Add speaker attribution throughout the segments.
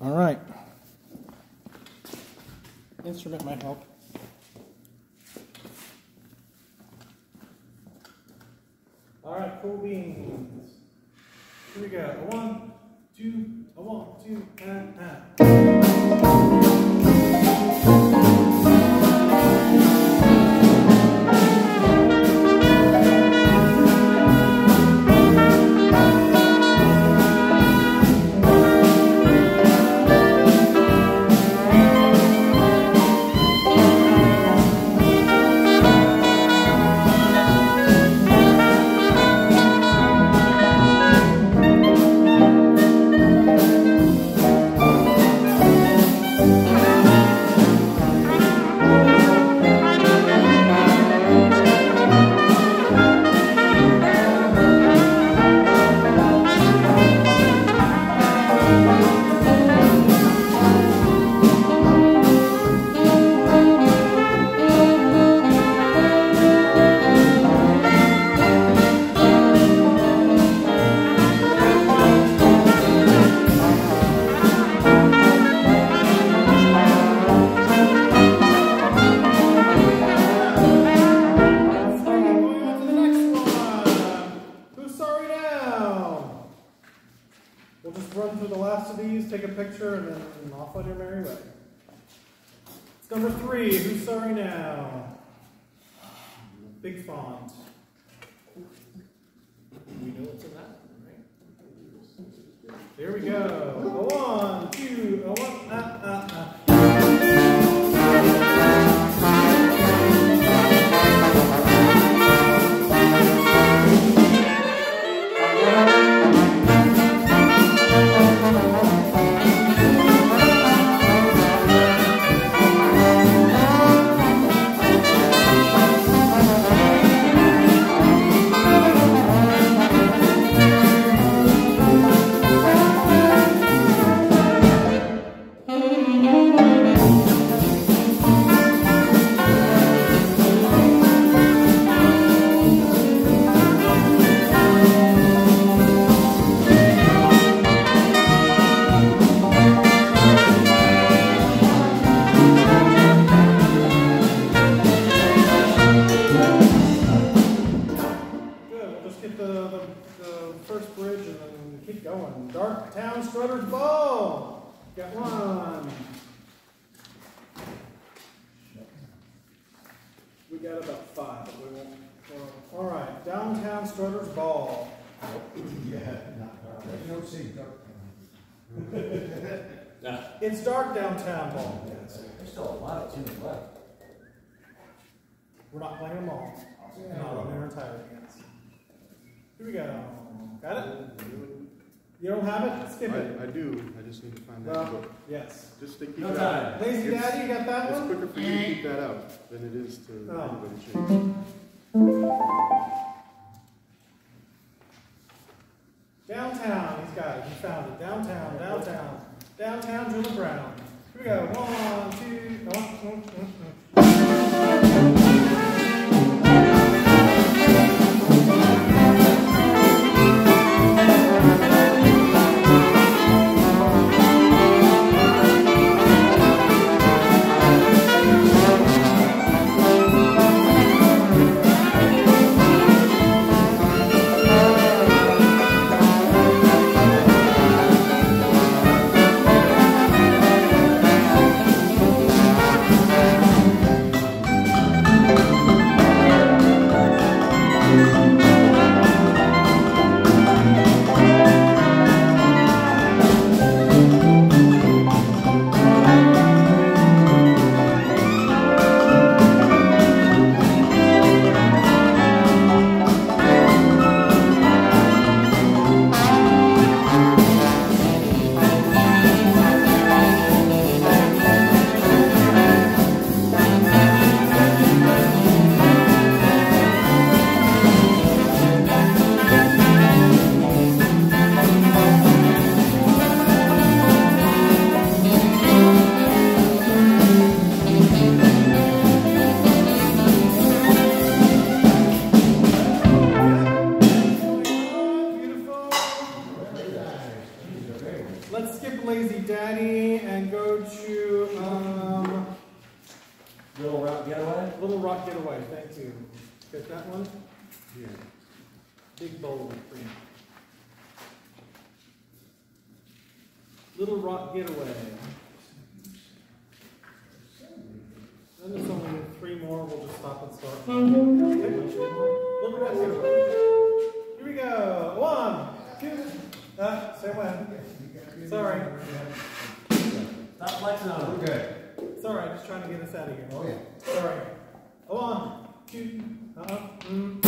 Speaker 1: All right. Instrument might help. All right, cool beans. Here we go. A one, two, a one, two, and, and. Take a picture, and then off on your merry way. It's number three. Who's sorry now? Big font. We know what's in that one, right? Here we go. A one, two, a one, got about five, but we won't. well, All right. Downtown Strutter's Ball.
Speaker 2: Yeah, not dark. You don't see dark.
Speaker 1: It's dark downtown ball.
Speaker 2: There's still a lot of tunes left.
Speaker 1: We're not playing them all. Not in their entirety. Here we go. Got it? You don't have it? Skip it.
Speaker 3: I, I do, I just need to find that
Speaker 1: Well,
Speaker 3: book.
Speaker 1: yes.
Speaker 3: Just to keep
Speaker 2: No
Speaker 3: that.
Speaker 2: time.
Speaker 1: Lazy
Speaker 3: It's-
Speaker 1: Daddy, you got that
Speaker 3: It's
Speaker 1: one?
Speaker 3: quicker for you to keep that out than it is to
Speaker 1: Oh.
Speaker 3: anybody change.
Speaker 1: Downtown, he's got it. He found it. Downtown, downtown, downtown Julie Brown. Here we go. One, two, one, one, one, one. Lazy Daddy and go to um,
Speaker 2: Little Rock Getaway?
Speaker 1: Little Rock Getaway. Thank you. Get that one?
Speaker 3: Yeah.
Speaker 1: Big bold print. Little Rock Getaway. Then there's only three more. We'll just stop and start. Little Rock Getaway. Here we go. One, two. Uh, same way. Sorry.
Speaker 2: Stop flexing on them.
Speaker 3: Okay.
Speaker 1: Sorry, just trying to get us out of here.
Speaker 3: Oh, yeah.
Speaker 1: Sorry. One, two. Uh-uh. Mm.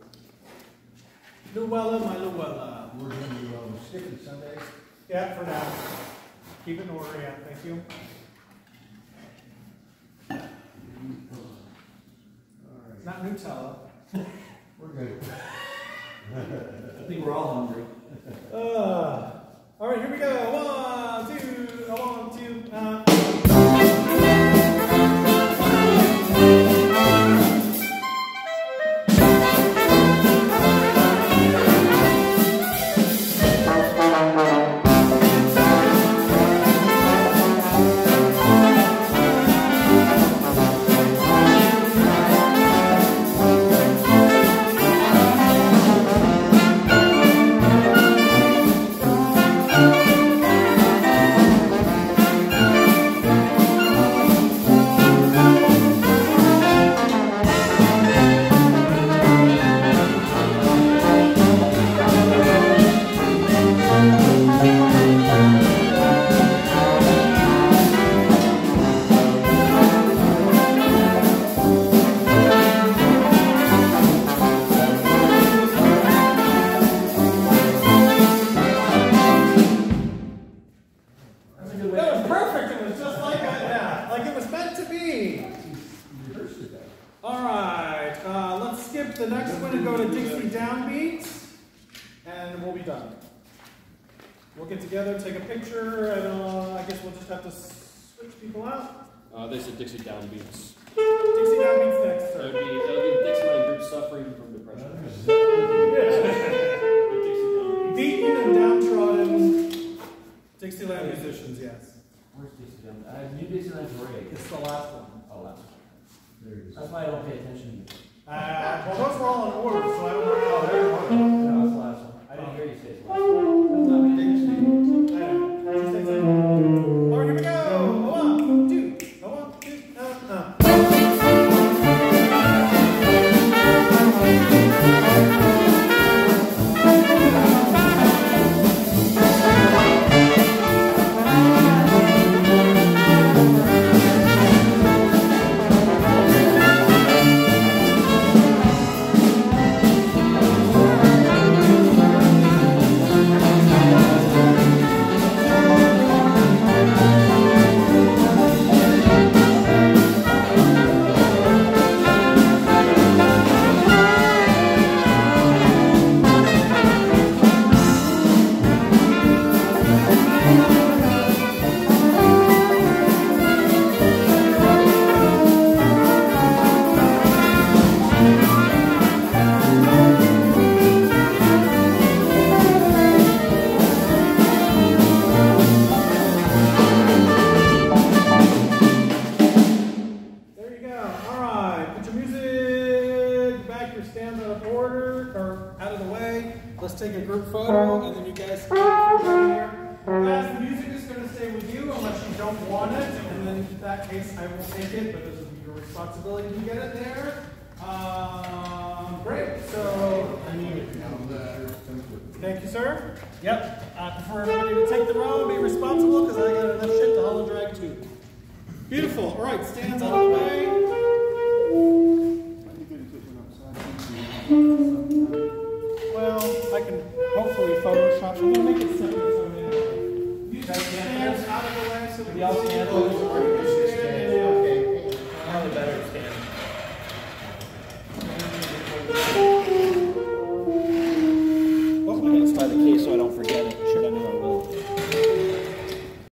Speaker 1: Luella, my Luella.
Speaker 2: We're gonna do, um, Sticky Sunday.
Speaker 1: Yeah, for now. Keep it in order, yeah, thank you. Not Nutella.
Speaker 2: We're good.
Speaker 4: I think we're all hungry.
Speaker 1: Uh, all right, here we go. One, two, one, two. Uh. Together, take a picture, and uh, I guess we'll just have to switch people out.
Speaker 4: Uh, they said Dixie Down Beats.
Speaker 1: Dixie Downbeat's next.
Speaker 4: That
Speaker 1: Sir.
Speaker 4: would be, that would be Dixieland group suffering from depression. Dixie
Speaker 1: Beaten and downtrodden Dixieland musicians, yes.
Speaker 2: Where's Dixieland? Uh, New Dixieland Parade.
Speaker 1: It's the last one.
Speaker 2: Oh, that's. There it is.
Speaker 5: That's why I don't pay attention to you.
Speaker 1: Uh, well, those were all in order, so I don't know. There you are.
Speaker 5: No, that's the last one. I didn't hear you say it. That's not me.
Speaker 1: Will take it, but this is your responsibility to get it there. Um, great, so, I need Thank you, sir. Yep, I prefer everybody to take the row and be responsible, because I got enough shit to haul and drag too. Beautiful, all right, stands out of the way. Well, I can hopefully Photoshop, I'm gonna make it